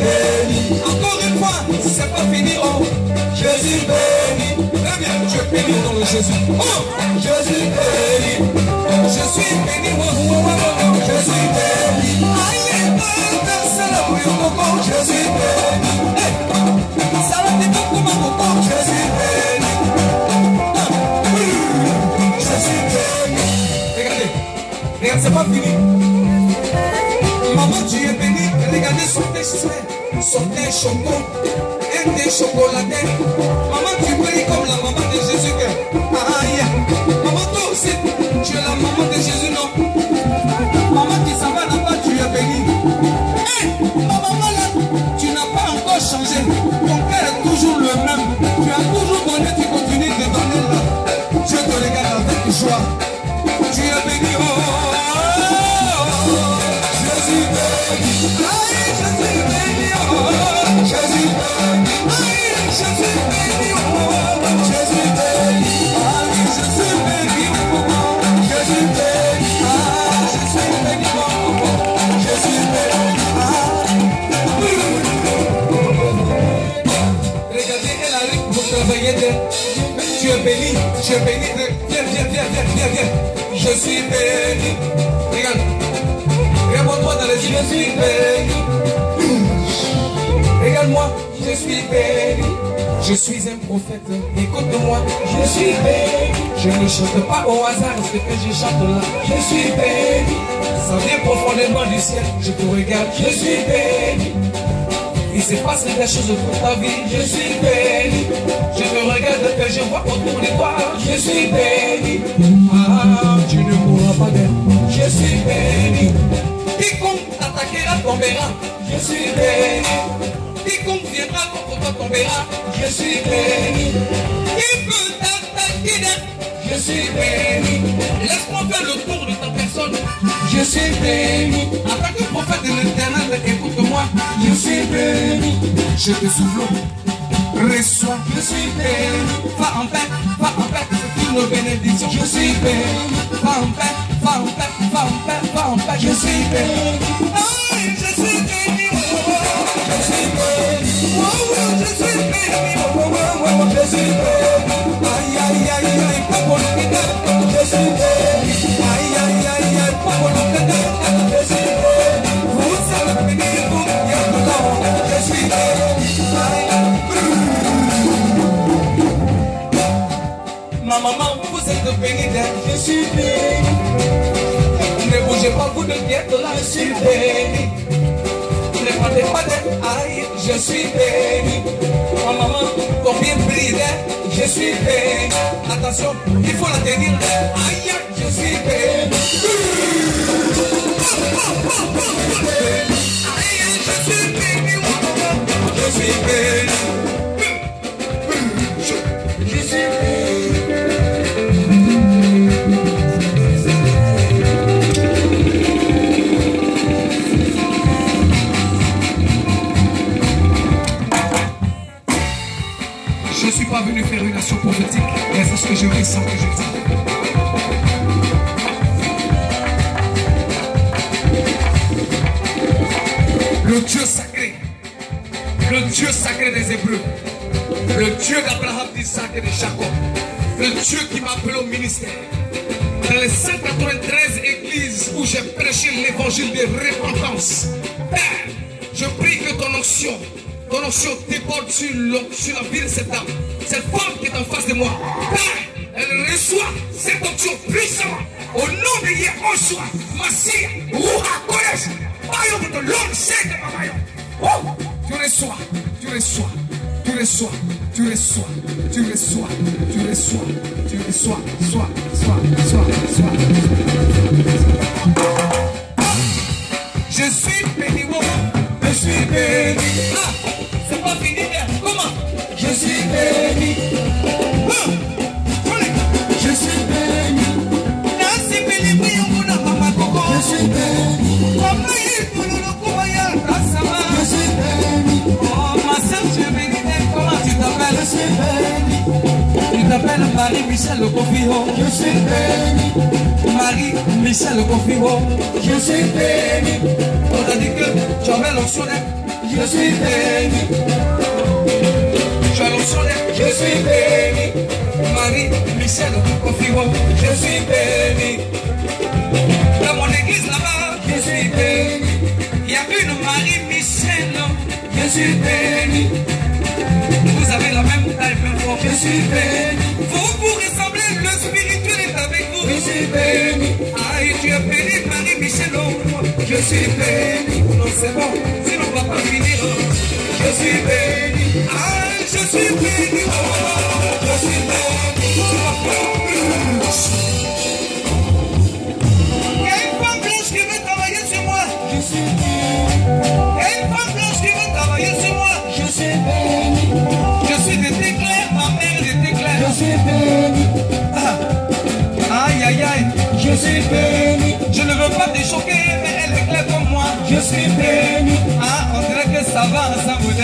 Encore une fois, c'est pas fini. Oh, Jésus béni. Très bien, tu es béni dans le Jésus. Oh, Jésus béni. Je suis béni. Oh, oh, oh, Je suis béni. Allez, c'est la bouillon mon corps. Je suis béni. Ça va te faire comme mon corps. Je suis béni. Je suis béni. Regardez, regardez, c'est pas fini. Maman, tu es béni. Regardez son texte. Sortez Choco, un des chocolatés. Maman, tu pries comme la maman de Jésus. Aïe, ah, ah, maman, toi aussi, tu es la maman de Jésus, non Maman qui s'en va là-bas, tu es bénie. Hé, hey, maman, voilà, tu n'as pas encore changé. je suis béni. Regarde. Regarde-moi dans les yeux, je suis béni. Hmm. Regarde-moi, je suis béni. Je suis un prophète, écoute-moi, je suis béni. Je ne chante pas au hasard ce que je chante là. Je suis béni. Ça vient profondément du ciel, je te regarde, je suis béni. Il se passe des choses pour ta vie, je suis béni. Je te regarde et je vois autour de toi, je suis béni tu ne mourras pas d'elle. Je suis béni, quiconque t'attaquera tombera? Je suis béni, quiconque viendra contre toi tombera? Je suis béni, qui peut t'attaquer d'elle. Je suis béni, laisse-moi faire le tour de ta personne. Je suis béni, attaque le prophète de l'éternel, écoute-moi. Je suis béni, je te souffle, reçois. Je suis béni, va en paix, va en paix c'est une bénédiction. Je suis béni. Va en paix, va en paix, va en paix, va en paix. Je suis béni. Ah, je suis béni. oh, oh, oh. Je suis béni. Oh, oh, je suis béni. Oh, oh, oh, oh, je suis béni. Aïe, aïe, aïe, aïe, pas pour le pédale. Je suis béni. Êtes bénie d'être, je suis béni. Ne bougez pas, vous de là, je suis béni. Ne partez pas d'être, aïe, je suis béni. Ma maman, combien brille d'être, je suis béni. Attention, il faut la tenir, aïe, je suis béni. Aïe, je suis béni, je suis béni. Action mais c'est ce que je ressens que je dis. Le Dieu sacré, le Dieu sacré des Hébreux, le Dieu d'Abraham, d'Isaac et de Jacob, le Dieu qui m'a appelé au ministère. Dans les 193 églises où j'ai prêché l'évangile de repentance, Père, je prie que ton onction, ton onction déborde sur, sur la vie de cette dame, cette femme qui est en face de moi. Père, elle reçoit cette onction puissamment au nom de Yehoshua, Massia, Ruha Kodesh, Bayo de Lord, Shake Mamayo. Oh, tu reçois, tu reçois, tu reçois, tu reçois, tu reçois, tu reçois, tu reçois, sois, sois, sois, sois. Je suis béni, oh, je suis béni. Suis béni. Tu t'appelles Marie-Michel Confio. Je suis béni. Marie-Michel Confio. Je suis béni. On a dit que tu avais d'être. Je suis béni. Tu as d'être. Je suis béni. Marie-Michel Confio. Je suis béni. Dans mon église là-bas, je suis béni. Il y a une Marie-Michel. Je suis béni. Vous avez la même Je suis béni. Vous vous ressemblez, le spirituel est avec vous. Je suis béni. Aïe, tu es béni, Marie-Michel. Je suis béni. Non, c'est bon, sinon on va pas finir. Je suis béni. Aïe, je suis béni. Oh, je suis béni. Je ne veux pas te choquer, mais elle éclaire comme moi. Je suis béni. Ah, on dirait que ça va ensemble.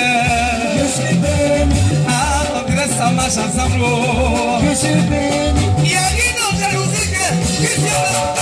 Je suis béni. Ah, on dirait que ça marche ensemble. Je suis béni. Il y a une autre jalousie que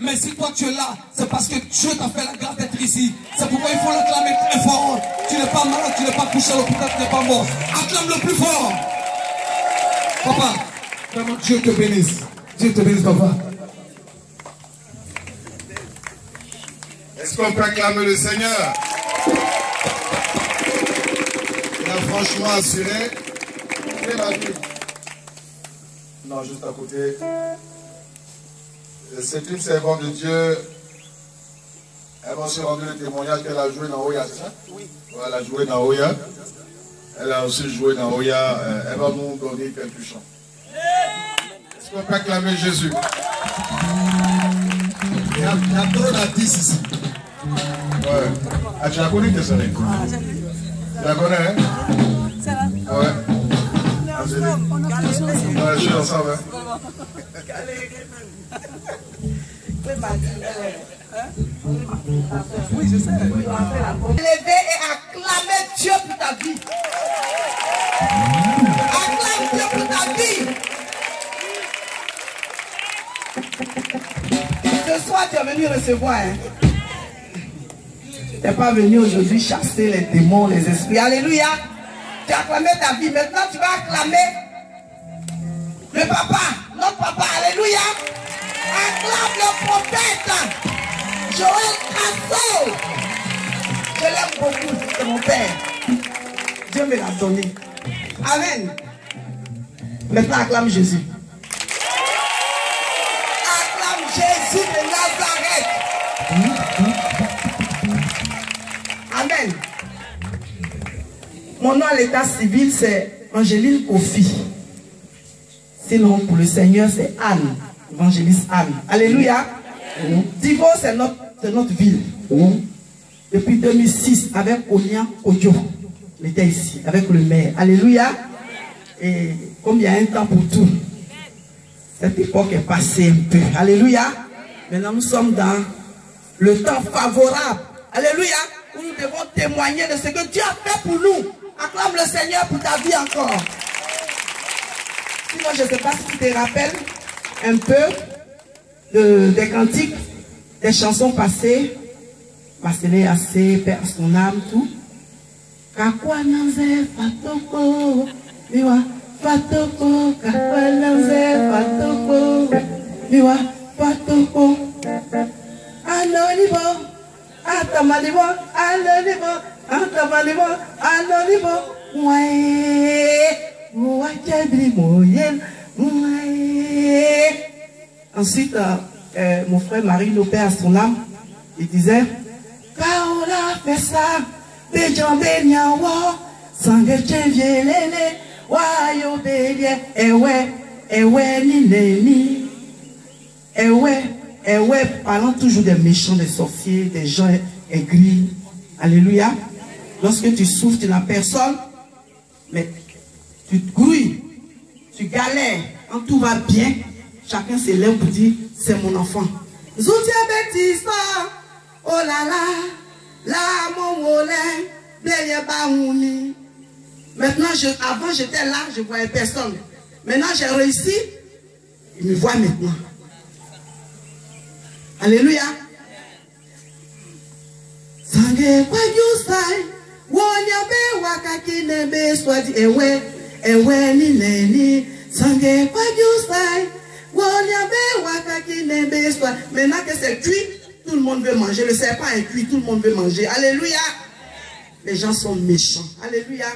Mais si toi tu es là, c'est parce que Dieu t'a fait la grâce d'être ici. C'est pourquoi il faut l'acclamer très fort. Tu n'es pas malade, tu n'es pas couché à l'hôpital, tu n'es pas mort. Acclame le plus fort. Papa, vraiment Dieu te bénisse. Dieu te bénisse, papa. Est-ce qu'on peut acclamer le Seigneur? Il a franchement assuré. Non, juste à côté. C'est une servante de Dieu. Elle m'a aussi rendu le témoignage qu'elle a joué dans Oya, c'est ça? Oui. Elle a joué dans Oya. Elle a aussi joué dans Oya. Euh, Elle va nous donner quelques chants. Est-ce qu'on peut acclamer Jésus? Il y, a, il y a trop d'artistes ici. Ouais. Ah, tu la connais, tes soeurs Tu la connais, hein? Ah ouais. Ah, c'est bien. Ouais, je suis ensemble, hein Oui, je sais. Lever et acclamer Dieu pour ta vie. Acclame Dieu pour ta vie. Ce soir, tu es venu recevoir. Hein? Tu n'es pas venu aujourd'hui chasser les démons, les esprits. Alléluia. Tu as acclamé ta vie. Maintenant, tu vas acclamer le papa, notre papa. Alléluia. Acclame le prophète. Joël Casso. Je l'aime beaucoup. C'est mon père. Dieu me l'a donné. Amen. Maintenant, acclame Jésus? Acclame Jésus de Nazareth. Amen. Mon nom à l'état civil, c'est Angéline Kofi. Sinon, pour le Seigneur, c'est Anne. Évangéliste Anne. Alléluia. Divo, c'est notre, ville. Depuis 2006, avec Onia Odio. On était ici, avec le maire. Alléluia. Et comme il y a un temps pour tout, cette époque est passée un peu. Alléluia. Maintenant, nous sommes dans le temps favorable. Alléluia. Où nous devons témoigner de ce que Dieu a fait pour nous. Acclame le Seigneur pour ta vie encore. Sinon, je ne sais pas si tu te rappelles un peu de, des cantiques, des chansons passées. Marcelé assez, perd son âme, tout. Kakwa nanze fatoko, miwa fatoko, kakwa nanze fatoko, miwa fatoko. Anonibo, atamalibo, anonibo, atamalibo, anonibo, mwae, mwachadri moyen, mwae. Ensuite, euh, euh, mon frère Marie Lopé à son âme, il disait, Kaola fait ça, Bejan Benyawa, Sange Chevielele, Wayo Belie, Ewe, Ewe Nineni, Ewe, Ewe, parlant toujours des méchants, des sorciers, des gens aigris. Alléluia. Lorsque tu souffres, tu n'as personne, mais tu te grouilles, tu galères, quand tout va bien, chacun s'élève pour dire, c'est mon enfant. Zoutia Baptiste, oh là là, là mon Baouni. Maintenant, je, avant j'étais là, je ne voyais personne. Maintenant j'ai réussi, il me voit maintenant. Alléluia. Sange kwa jusai, wonya be wakaki nebe swadi ewe, ewe ni neni. Maintenant que c'est cuit, tout le monde veut manger. Le serpent est cuit, tout le monde veut manger. Alléluia. Les gens sont méchants. Alléluia.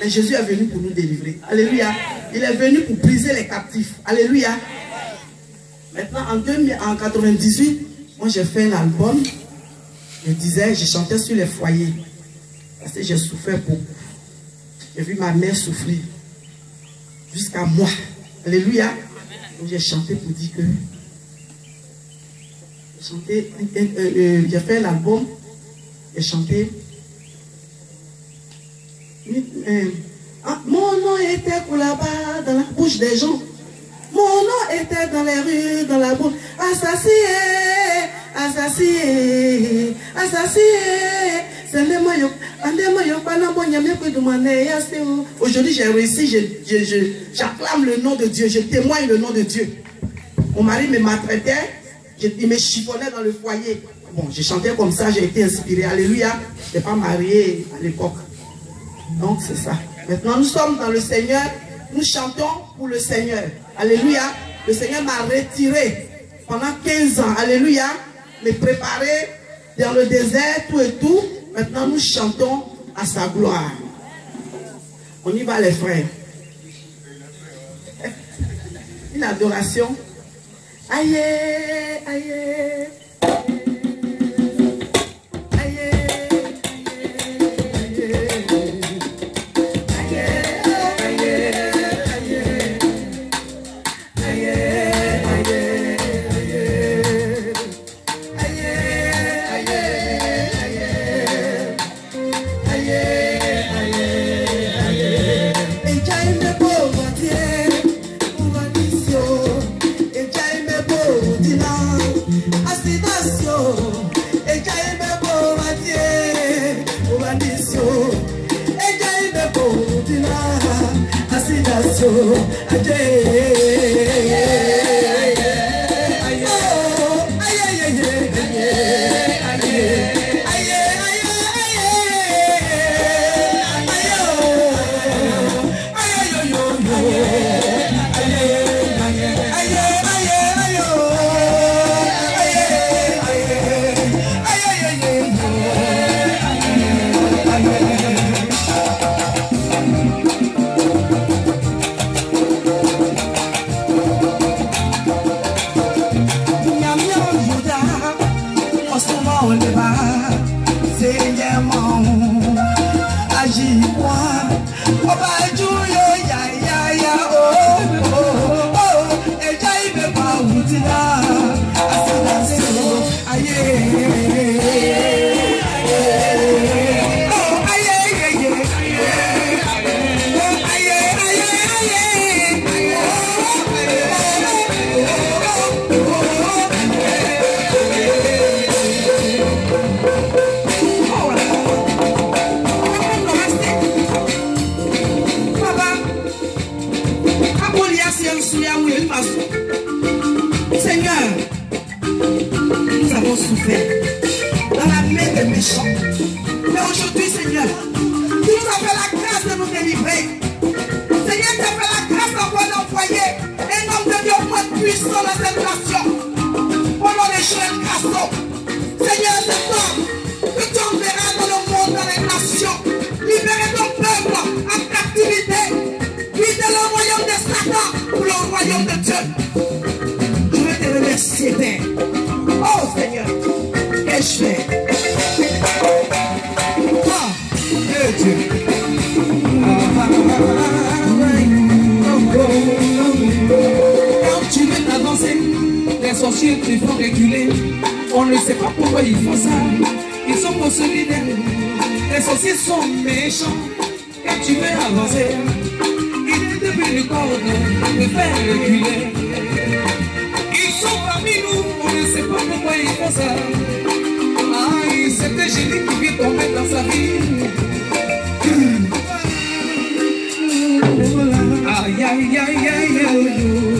Mais Jésus est venu pour nous délivrer. Alléluia. Il est venu pour briser les captifs. Alléluia. Maintenant, en, 2000, en 98, moi j'ai fait un album. Je disais, je chantais sur les foyers. Parce que j'ai souffert beaucoup. J'ai vu ma mère souffrir. Jusqu'à moi. Alléluia. J'ai chanté pour dire que. J'ai euh, euh, j'ai fait l'album. J'ai chanté. Euh, ah, mon nom était pour là-bas dans la bouche des gens. Mon nom était dans les rues, dans la bouche. Assassiné, Aujourd'hui, j'ai réussi, j'acclame le nom de Dieu, je témoigne le nom de Dieu. Mon mari me maltraitait, il me chiffonnait dans le foyer. Bon, j'ai chanté comme ça, j'ai été inspiré. Alléluia. Je n'étais pas mariée à l'époque. Donc, c'est ça. Maintenant, nous sommes dans le Seigneur. Nous chantons pour le Seigneur. Alléluia. Le Seigneur m'a retiré pendant 15 ans. Alléluia. Me préparé dans le désert, tout et tout. Maintenant, nous chantons à sa gloire. On y va, les frères. Une adoration. Aïe. Aïe, So I did. day. Sait pas pourquoi ils font ça. Ils sont pour solidaires. Les sorciers sont méchants. Quand tu veux avancer, te début du corps de faire reculer. Ils sont parmi nous, on ne sait pas pourquoi ils font ça. Ah, c'est un génie qui vient tomber dans sa vie. Aïe, aïe, aïe, aïe, aïe.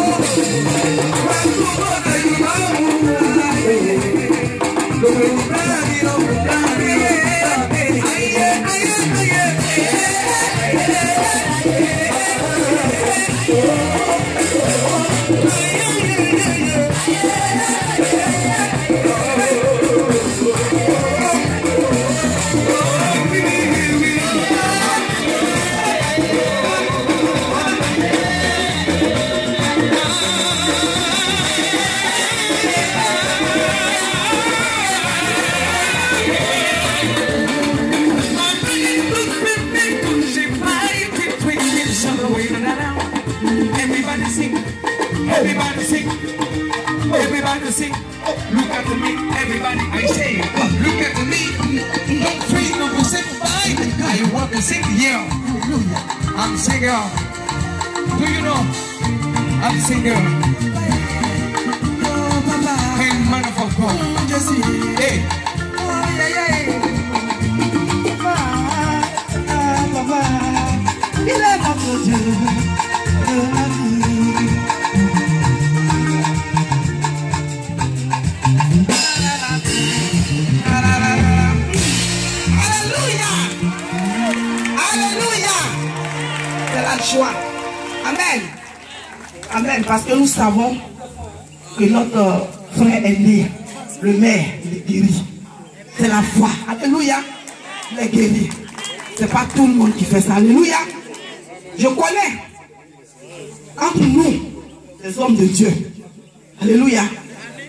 Do you know? I'm singer. Parce que nous savons que notre frère est né. Le maire, il est guéri. C'est la foi. Alléluia. Il est guéri. C'est pas tout le monde qui fait ça. Alléluia. Je connais entre nous, les hommes de Dieu. Alléluia.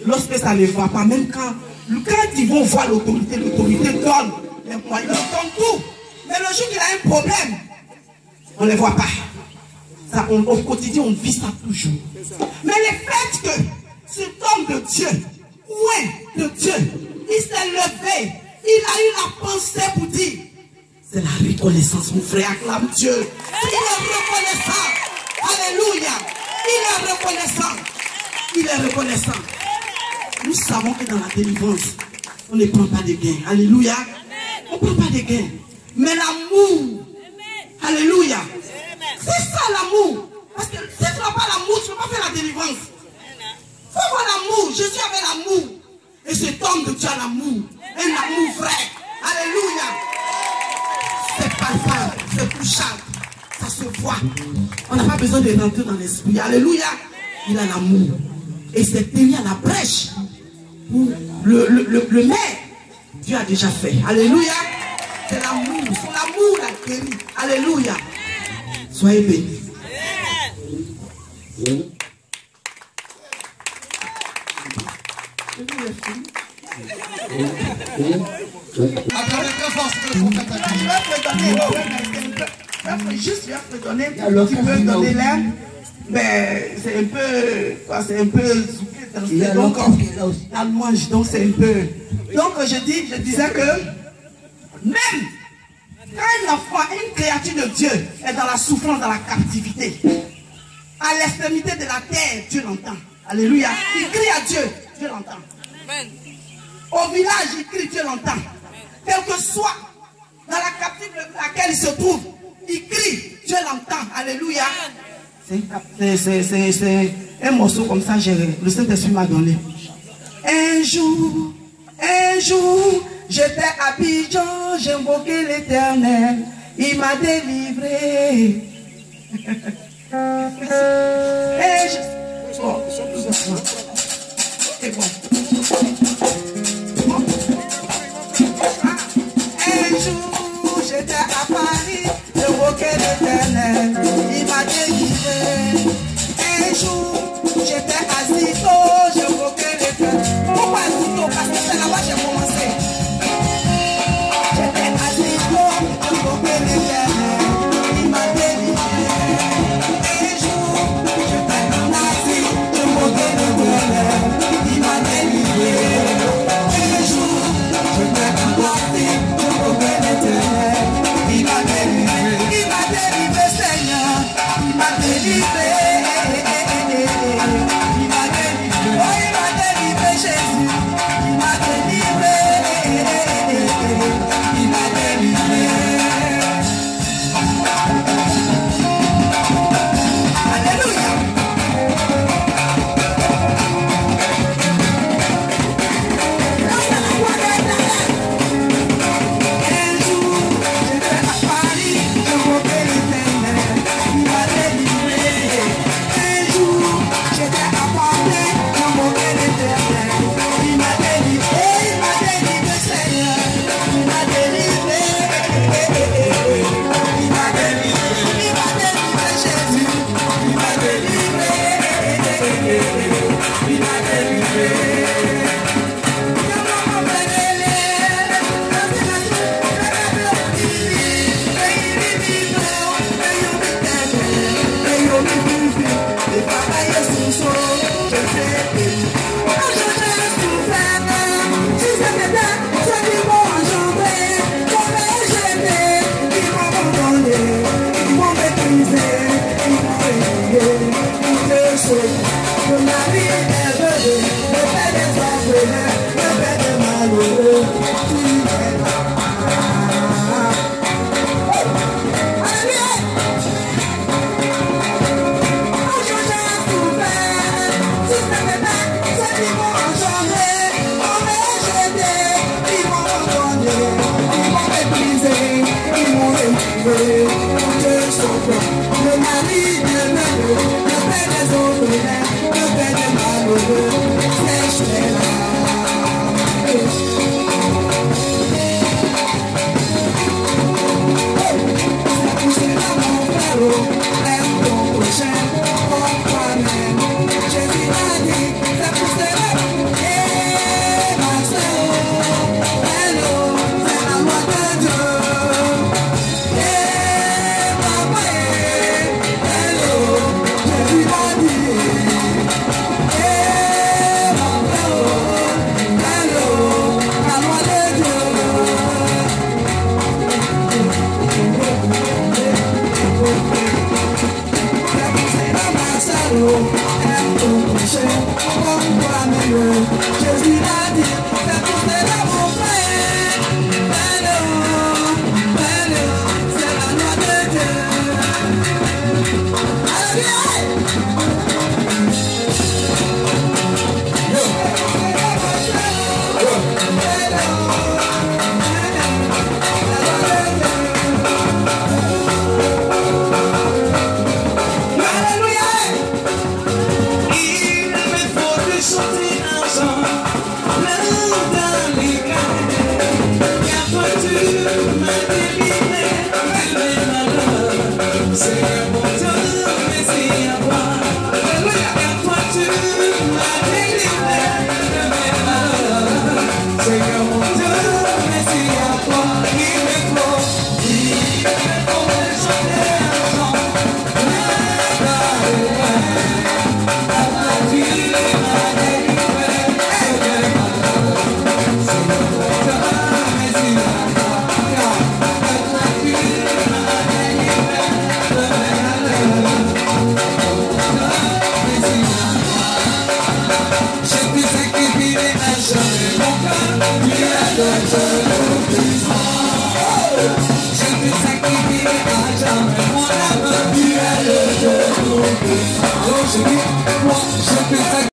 Lorsque ça ne va pas, même quand, quand ils vont voir l'autorité, l'autorité donne les moyens, ils donnent tout. Mais le jour qu'il a un problème, on ne les voit pas. Ça, on- au quotidien, on vit ça toujours. Mais le fait que cet homme de Dieu, ouais, de Dieu, il s'est levé, il a eu la pensée pour dire, c'est la reconnaissance, mon frère, acclame Dieu. Il est reconnaissant. Alléluia. Il est reconnaissant. Il est reconnaissant. Nous savons que dans la délivrance, on ne prend pas de gains. Alléluia. On ne prend pas de gains. Mais l'amour. Alléluia. C'est ça l'amour. Parce que si tu n'as pas l'amour, tu ne peux pas faire la délivrance. Il faut avoir l'amour. Jésus avait l'amour. Et cet homme de Dieu a l'amour. Un amour vrai. Alléluia. C'est palpable, c'est touchable. Ça se voit. On n'a pas besoin de rentrer dans l'esprit. Alléluia. Il a l'amour. Et c'est tenu à la brèche. Le, le, le, le maire, Dieu a déjà fait. Alléluia. C'est l'amour. Son amour l'a guéri. Alléluia. Soyez bénis. Un peu- juste, je vais donner, tu peux donner l'air, mais c'est un peu, quoi, c'est un peu soufflé donc, là la louange, donc c'est un peu. Donc je dis, je disais que même quand un enfant, une créature de Dieu est dans la souffrance, dans la captivité, à l'extrémité de la terre, Dieu l'entend. Alléluia. Il crie à Dieu, Dieu l'entend. Au village, il crie, Dieu l'entend. Quel que soit dans la captivité dans laquelle il se trouve, il crie, Dieu l'entend. Alléluia. C'est un morceau comme ça, le Saint-Esprit m'a donné. Un jour, un jour, j'étais à j'ai invoqué l'éternel, il m'a délivré. Et je... C'est bon. Un jour, j'étais à Paris, j'invoquais l'éternel, il m'a délivré. Un jour, más felices.